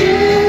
you.